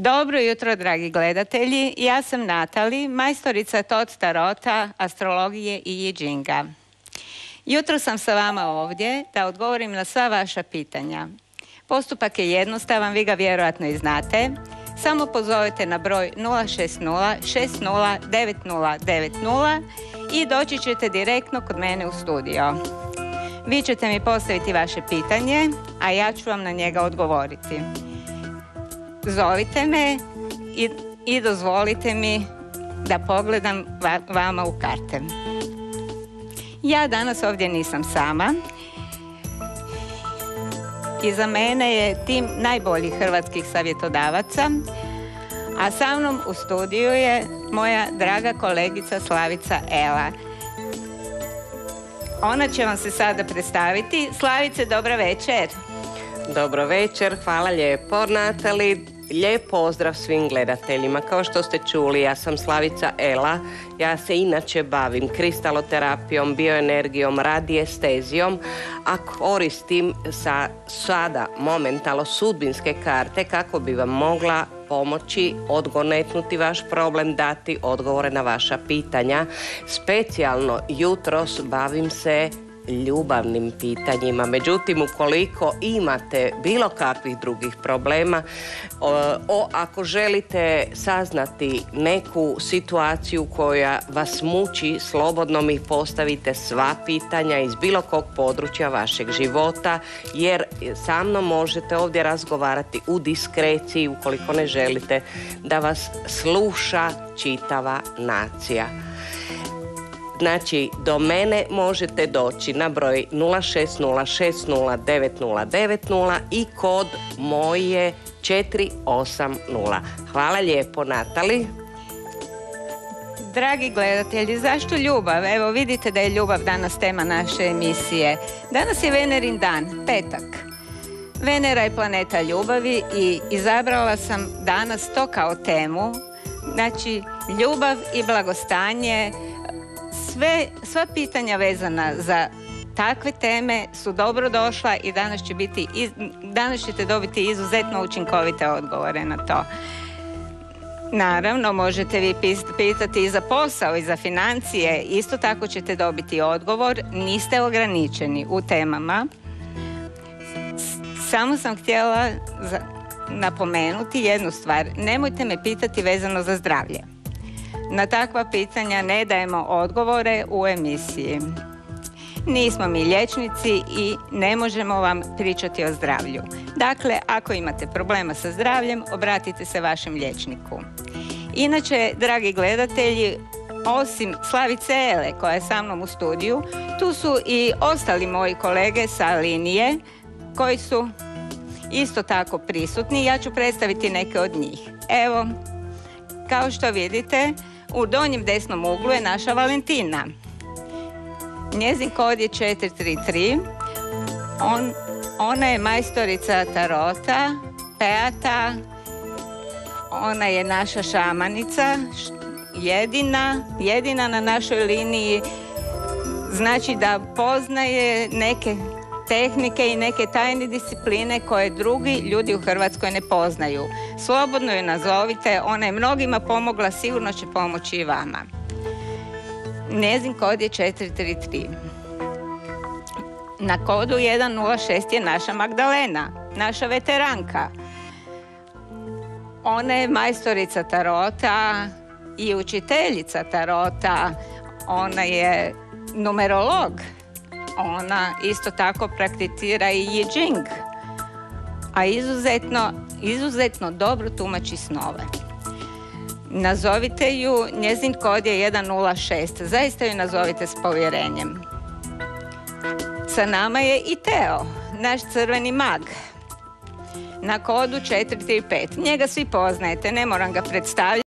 Dobro jutro, dragi gledatelji. Ja sam Natali, majstorica Tot Tarota, astrologije i Jijinga. Jutro sam sa vama ovdje da odgovorim na sva vaša pitanja. Postupak je jednostavan, vi ga vjerojatno i znate. Samo pozovite na broj 060 60 i doći ćete direktno kod mene u studio. Vi ćete mi postaviti vaše pitanje, a ja ću vam na njega odgovoriti. Zovite me i, i dozvolite mi da pogledam vama u karte. Ja danas ovdje nisam sama. Iza mene je tim najboljih hrvatskih savjetodavaca, a sa mnom u studiju je moja draga kolegica Slavica Ela. Ona će vam se sada predstaviti. Slavice, dobra večer. Dobro večer, hvala lijepo Natali. Lijep pozdrav svim gledateljima. Kao što ste čuli, ja sam Slavica Ela. Ja se inače bavim kristaloterapijom, bioenergijom, radiestezijom, a koristim sa sada momentalno sudbinske karte kako bi vam mogla pomoći odgonetnuti vaš problem, dati odgovore na vaša pitanja. Specijalno jutros bavim se ljubavnim pitanjima. Međutim, ukoliko imate bilo kakvih drugih problema, o, ako želite saznati neku situaciju koja vas muči, slobodno mi postavite sva pitanja iz bilo kog područja vašeg života, jer sa mnom možete ovdje razgovarati u diskreciji ukoliko ne želite da vas sluša čitava nacija. Znači, do mene možete doći na broj 060609090 i kod moje 480. Hvala lijepo, Natali. Dragi gledatelji, zašto ljubav? Evo vidite da je ljubav danas tema naše emisije. Danas je Venerin dan, petak. Venera je planeta ljubavi i izabrala sam danas to kao temu. Znači, ljubav i blagostanje, sve, sva pitanja vezana za takve teme su dobro došla i danas, će biti, danas ćete dobiti izuzetno učinkovite odgovore na to. Naravno, možete vi pitati i za posao i za financije. Isto tako ćete dobiti odgovor. Niste ograničeni u temama. Samo sam htjela napomenuti jednu stvar. Nemojte me pitati vezano za zdravlje. Na takva pitanja ne dajemo odgovore u emisiji. Nismo mi liječnici i ne možemo vam pričati o zdravlju. Dakle, ako imate problema sa zdravljem, obratite se vašem liječniku. Inače, dragi gledatelji, osim Slavice Ele koja je sa mnom u studiju, tu su i ostali moji kolege sa linije koji su isto tako prisutni. Ja ću predstaviti neke od njih. Evo, kao što vidite, u donjem desnom uglu je naša Valentina. Njezin kod je 433. On, ona je majstorica tarota, peata, ona je naša šamanica, jedina, jedina na našoj liniji, znači da poznaje neke tehnike i neke tajne discipline koje drugi ljudi u Hrvatskoj ne poznaju. Slobodno ju nazovite, ona je mnogima pomogla, sigurno će pomoći i vama. Njezin kod je 433. Na kodu 106 je naša Magdalena, naša veteranka. Ona je majstorica tarota i učiteljica tarota. Ona je numerolog ona isto tako prakticira i Jing, a izuzetno, izuzetno dobro tumači snove. Nazovite ju, njezin kod je 106, zaista ju nazovite s povjerenjem. Sa nama je i Teo, naš crveni mag, na kodu 435. Njega svi poznajete, ne moram ga predstavljati.